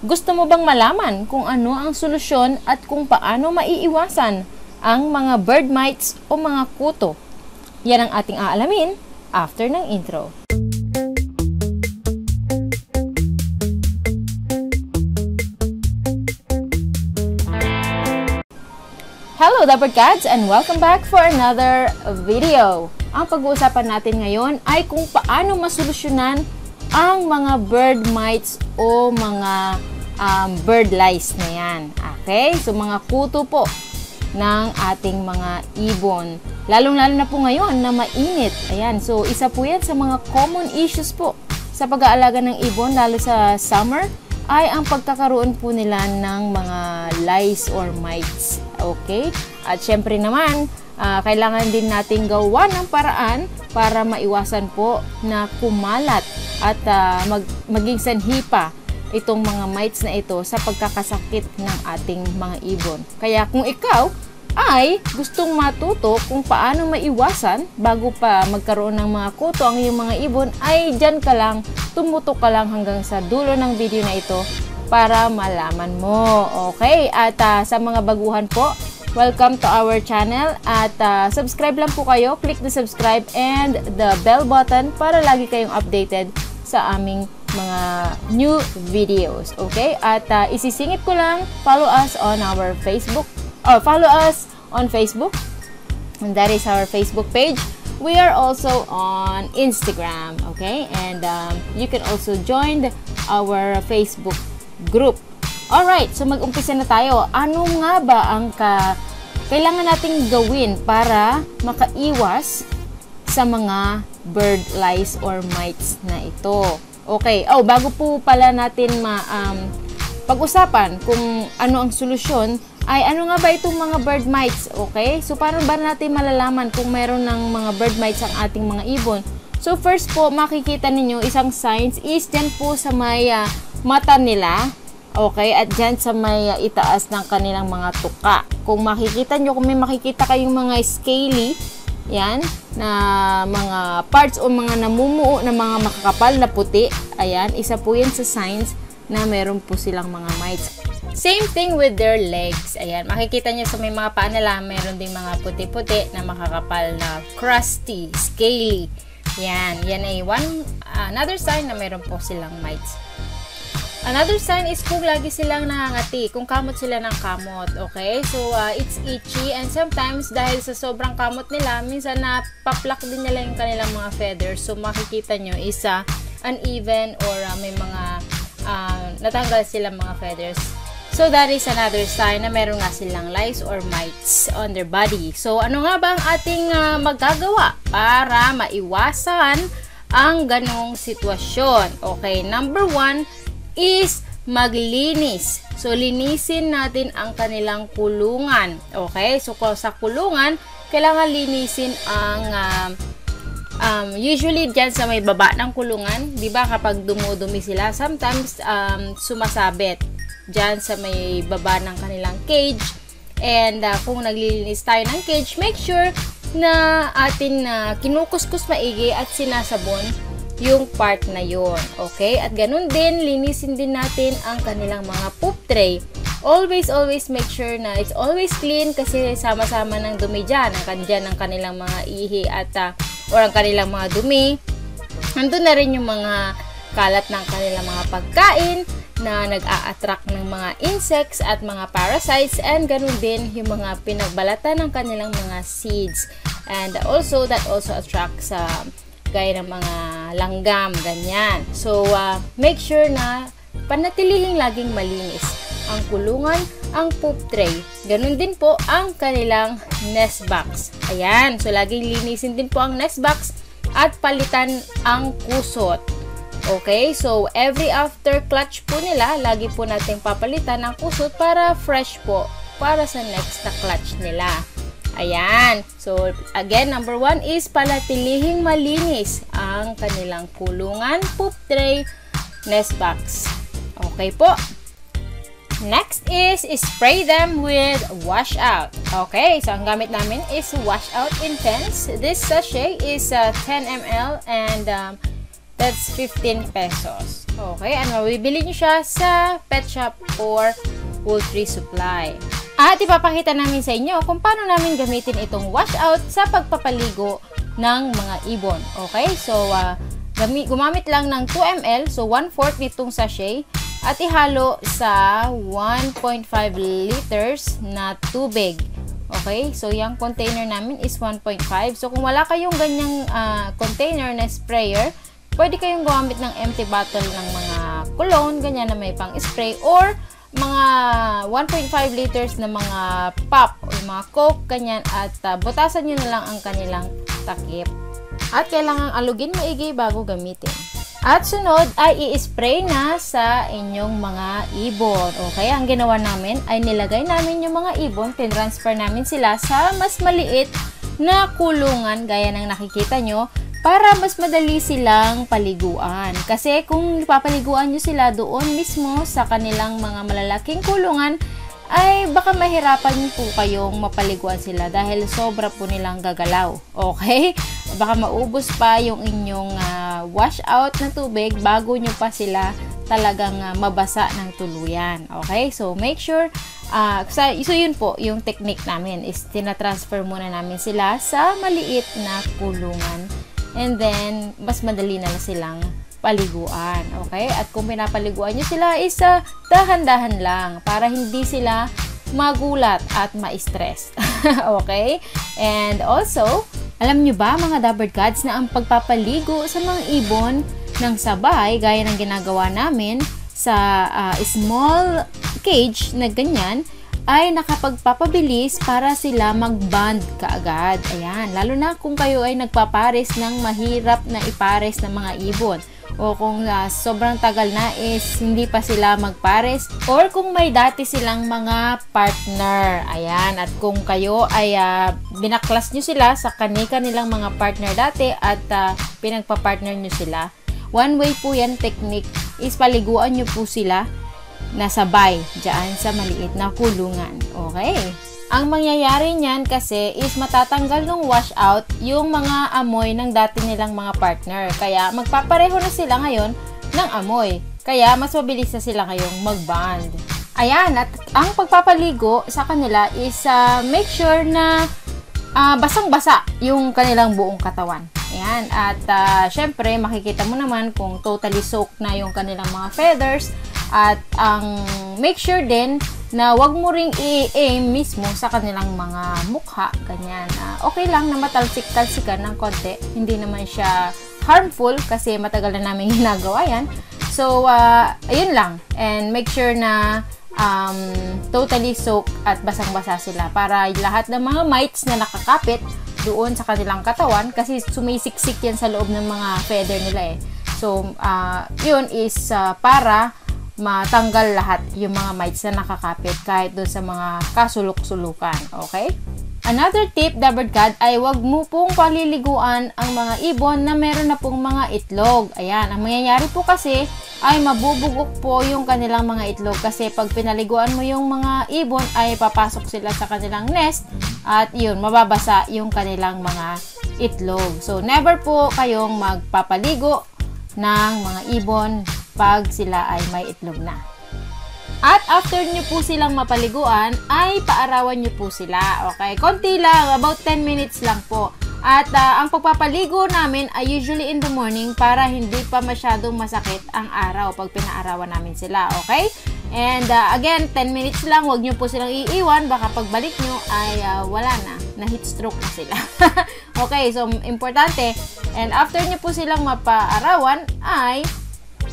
Gusto mo bang malaman kung ano ang solusyon at kung paano maiiwasan ang mga bird mites o mga kuto? Yan ang ating aalamin after ng intro. Hello Dapper Cats and welcome back for another video. Ang pag-uusapan natin ngayon ay kung paano masolusyonan ang mga bird mites o mga um, bird lice na yan. Okay? So mga kuto po ng ating mga ibon. Lalong-lalo na po ngayon na mainit. Ayan. So isa po yan sa mga common issues po sa pag-aalaga ng ibon lalo sa summer ay ang pagkakaroon po nila ng mga lice or mites. Okay? At syempre naman, uh, kailangan din natin gawa ng paraan para maiwasan po na kumalat at uh, mag, maging sanhi pa itong mga mites na ito sa pagkakasakit ng ating mga ibon. Kaya kung ikaw ay gustong matuto kung paano maiwasan bago pa magkaroon ng mga kuto ang iyong mga ibon, ay dyan ka lang, tumutok ka lang hanggang sa dulo ng video na ito para malaman mo. Okay? At uh, sa mga baguhan po, welcome to our channel at uh, subscribe lang po kayo. Click the subscribe and the bell button para lagi kayong updated sa aming mga new videos. Okay? At uh, isisingit ko lang, follow us on our Facebook or follow us on Facebook. And that is our Facebook page. We are also on Instagram, okay? And um, you can also join our Facebook group. Alright, so mag-umpisa na tayo. Ano nga ba ang ka kailangan nating gawin para makaiwas sa mga bird lice or mites na ito? Okay. Oh, bago po pala natin ma um, pag-usapan kung ano ang solusyon, ay ano nga ba itong mga bird mites, okay? So, paano ba natin malalaman kung meron ng mga bird mites ang ating mga ibon? So, first po, makikita ninyo, isang signs is dyan po sa may uh, mata nila, okay? At dyan sa may itaas ng kanilang mga tuka. Kung makikita nyo, kung may makikita kayong mga scaly, yan, na mga parts o mga namumuo na mga makakapal na puti, ayan, isa po yan sa signs na meron po silang mga mites. Same thing with their legs. Ayan, makikita niyo sa may mga paa nila, meron ding mga puti-puti na makakapal na crusty, scaly. Yan, yan ay one, another sign na meron po silang mites. Another sign is kung lagi silang nangangati, kung kamot sila ng kamot, okay? So, uh, it's itchy and sometimes dahil sa sobrang kamot nila, minsan napaplak din nila yung kanilang mga feathers. So, makikita nyo is uh, uneven or uh, may mga uh, natanggal silang mga feathers. So, that is another sign na meron nga silang lice or mites on their body. So, ano nga ba ang ating uh, magagawa para maiwasan ang ganong sitwasyon? Okay, number one is maglinis. So, linisin natin ang kanilang kulungan. Okay, so sa kulungan, kailangan linisin ang uh, um, usually dyan sa may baba ng kulungan, di ba kapag dumudumi sila, sometimes um, sumasabit dyan sa may baba ng kanilang cage. And uh, kung naglilinis tayo ng cage, make sure na atin na uh, kinukuskus maigi at sinasabon yung part na yon Okay? At ganun din, linisin din natin ang kanilang mga poop tray. Always, always make sure na it's always clean kasi sama-sama ng dumi dyan. Ang kandyan ng kanilang mga ihi at uh, or ang kanilang mga dumi. Nandun na rin yung mga kalat ng kanilang mga pagkain na nag-a-attract ng mga insects at mga parasites and ganun din yung mga pinagbalatan ng kanilang mga seeds. And also, that also attracts uh, gaya ng mga langgam, ganyan. So, uh, make sure na panatilihing laging malinis ang kulungan, ang poop tray. Ganun din po ang kanilang nest box. Ayan, so laging linisin din po ang nest box at palitan ang kusot. Okay, so every after clutch po nila, lagi po natin papalitan ang kusot para fresh po para sa next na clutch nila. Ayan. So, again, number one is palatilihing malinis ang kanilang kulungan, poop tray, nest box. Okay po. Next is spray them with wash out. Okay, so ang gamit namin is wash out intense. This sachet is uh, 10 ml and um, That's 15 pesos. Okay, and mabibili nyo siya sa pet shop or poultry supply. At ipapakita namin sa inyo kung paano namin gamitin itong washout sa pagpapaligo ng mga ibon. Okay, so uh, gumamit lang ng 2 ml, so 1/4 nitong sachet, at ihalo sa 1.5 liters na tubig. Okay, so yung container namin is 1.5. So kung wala kayong ganyang uh, container na sprayer, pwede kayong gumamit ng empty bottle ng mga cologne, ganyan na may pang spray, or mga 1.5 liters na mga pop o mga coke, ganyan, at uh, butasan nyo na lang ang kanilang takip. At kailangang alugin maigi bago gamitin. At sunod ay i-spray na sa inyong mga ibon. Okay, ang ginawa namin ay nilagay namin yung mga ibon, tinransfer namin sila sa mas maliit na kulungan gaya ng nakikita nyo para mas madali silang paliguan. Kasi kung papaliguan nyo sila doon mismo sa kanilang mga malalaking kulungan, ay baka mahirapan po kayong mapaliguan sila dahil sobra po nilang gagalaw. Okay? Baka maubos pa yung inyong uh, wash out na tubig bago nyo pa sila talagang uh, mabasa ng tuluyan. Okay? So, make sure, uh, so yun po, yung technique namin is tinatransfer muna namin sila sa maliit na kulungan And then, mas madali na, na silang paliguan. Okay? At kung pinapaliguan nyo sila, is uh, dahan-dahan lang para hindi sila magulat at ma-stress. okay? And also, alam nyo ba mga Dabber Gods na ang pagpapaligo sa mga ibon ng sabay, gaya ng ginagawa namin sa uh, small cage na ganyan, ay nakapagpapabilis para sila mag-bond kaagad. Ayan, lalo na kung kayo ay nagpapares ng mahirap na ipares ng mga ibon o kung uh, sobrang tagal na is hindi pa sila magpares or kung may dati silang mga partner. Ayan, at kung kayo ay uh, binaklas nyo sila sa kanika nilang mga partner dati at uh, pinagpa-partner nyo sila. One way po yan technique is paliguan nyo po sila nasabay dyan sa maliit na kulungan. Okay? Ang mangyayari niyan kasi is matatanggal ng washout yung mga amoy ng dati nilang mga partner. Kaya magpapareho na sila ngayon ng amoy. Kaya mas mabilis na sila ngayong mag-bond. Ayan, at ang pagpapaligo sa kanila is uh, make sure na uh, basang-basa yung kanilang buong katawan. Ayan, at uh, syempre makikita mo naman kung totally soaked na yung kanilang mga feathers at ang make sure din na wag mo ring i-aim mismo sa kanilang mga mukha, ganyan. Uh, okay lang na matalsik-talsikan ng konti. Hindi naman siya harmful kasi matagal na namin ginagawa yan. So, uh, ayun lang. And make sure na um, totally soak at basang-basa sila para lahat ng mga mites na nakakapit doon sa kanilang katawan kasi sumisiksik yan sa loob ng mga feather nila eh. So, uh, yun is uh, para matanggal lahat yung mga mites na nakakapit kahit doon sa mga kasulok-sulukan. Okay? Another tip, Dabber Cat, ay wag mo pong paliliguan ang mga ibon na meron na pong mga itlog. Ayan, ang mangyayari po kasi ay mabubugok po yung kanilang mga itlog kasi pag pinaliguan mo yung mga ibon ay papasok sila sa kanilang nest at yun, mababasa yung kanilang mga itlog. So, never po kayong magpapaligo ng mga ibon pag sila ay may itlog na. At after nyo po silang mapaliguan, ay paarawan nyo po sila. Okay, konti lang, about 10 minutes lang po. At uh, ang pagpapaligo namin ay usually in the morning para hindi pa masyadong masakit ang araw pag pinaarawan namin sila. Okay? And uh, again, 10 minutes lang, wag nyo po silang iiwan. Baka pagbalik nyo ay uh, wala na. Na heat stroke na sila. okay, so importante. And after nyo po silang mapaarawan ay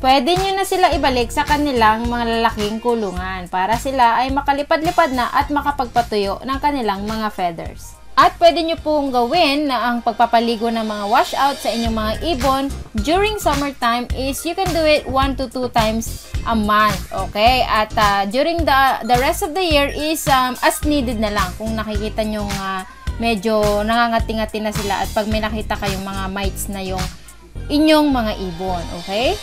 pwede nyo na sila ibalik sa kanilang mga lalaking kulungan para sila ay makalipad-lipad na at makapagpatuyo ng kanilang mga feathers. At pwede nyo pong gawin na ang pagpapaligo ng mga washout sa inyong mga ibon during summertime is you can do it 1 to 2 times a month. Okay? At uh, during the, the rest of the year is um, as needed na lang. Kung nakikita nyo uh, medyo nangangati-ngati na sila at pag may nakita kayong mga mites na yung inyong mga ibon. Okay?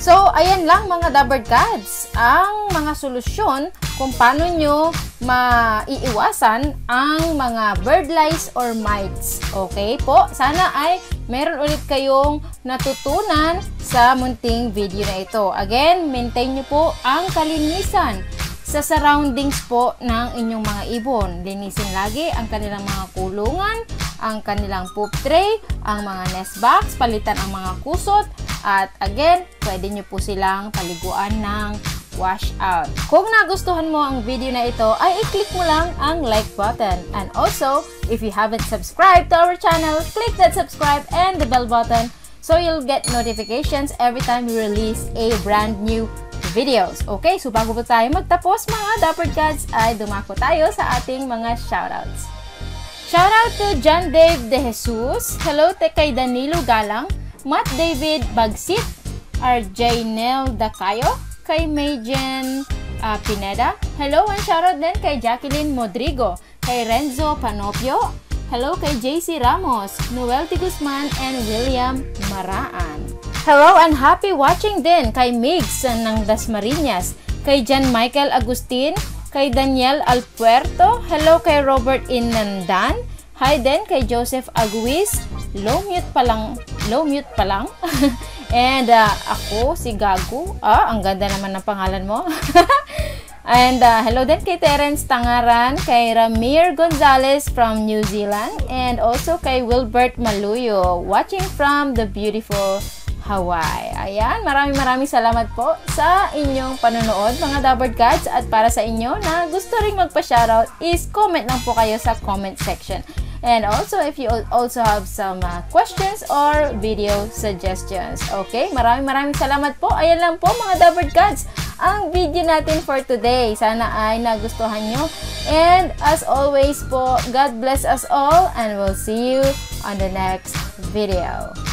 So, ayan lang mga Dabber Gods, ang mga solusyon kung paano nyo maiiwasan ang mga bird lice or mites. Okay po? Sana ay meron ulit kayong natutunan sa munting video na ito. Again, maintain nyo po ang kalinisan sa surroundings po ng inyong mga ibon. Linisin lagi ang kanilang mga kulungan, ang kanilang poop tray, ang mga nest box, palitan ang mga kusot, at again, pwede nyo po silang paliguan ng wash out. Kung nagustuhan mo ang video na ito, ay i-click mo lang ang like button. And also, if you haven't subscribed to our channel, click that subscribe and the bell button so you'll get notifications every time we release a brand new videos. Okay, so bago po tayo magtapos mga Dapper Cats, ay dumako tayo sa ating mga shoutouts. Shoutout to John Dave De Jesus, hello te kay Danilo Galang, Matt David Bagsit, RJ Nel Dacayo, kay Majen uh, Pineda. Hello and shoutout din kay Jacqueline Modrigo, kay Renzo Panopio. Hello kay JC Ramos, Noel T. Guzman, and William Maraan. Hello and happy watching din kay Migs ng Dasmariñas, kay Jan Michael Agustin, kay Daniel Alpuerto, hello kay Robert Inandan, hi din kay Joseph Aguis, low mute pa lang, low mute pa lang. And uh, ako, si Gago. Ah, ang ganda naman ng pangalan mo. And uh, hello din kay Terence Tangaran, kay Ramir Gonzalez from New Zealand, and also kay Wilbert Maluyo, watching from the beautiful Hawaii. Ayan, maraming maraming salamat po sa inyong panonood mga Dabbard Cats at para sa inyo na gusto ring magpa-shoutout is comment lang po kayo sa comment section. And also, if you also have some uh, questions or video suggestions. Okay, maraming maraming salamat po. Ayan lang po mga Dabbard Cats ang video natin for today. Sana ay nagustuhan nyo. And as always po, God bless us all and we'll see you on the next video.